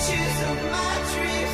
pictures of my dreams.